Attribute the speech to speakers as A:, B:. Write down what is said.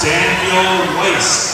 A: Daniel Weiss.